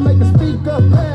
make the speaker.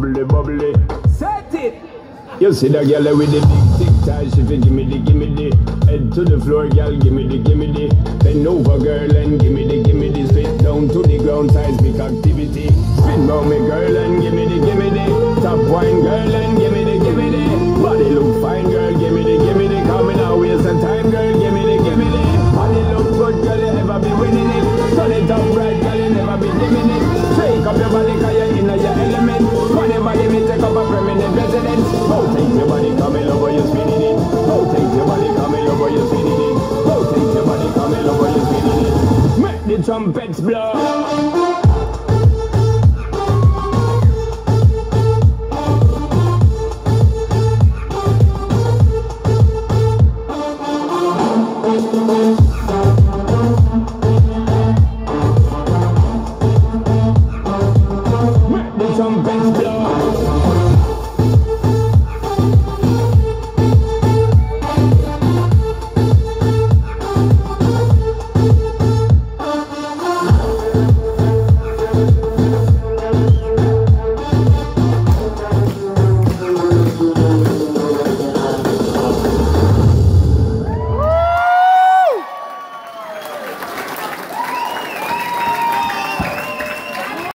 bubbly, bubbly. Set it! You see that girl with the big tic tac, she fi gimme the gimme the Head to the floor, girl, gimme the gimme the Bend over, girl, and gimme the gimme the Spit down to the ground, seismic activity Spin round me, girl, and gimme the gimme the Top wine, girl, and gimme the gimme the Body look fine, girl, gimme the gimme the Coming out, waste some time, girl, gimme the gimme the Body look good, girl, you never be winning it Turn it up right, girl, you never be dimming it Shake up your body, cause you're in a your some bed's blood.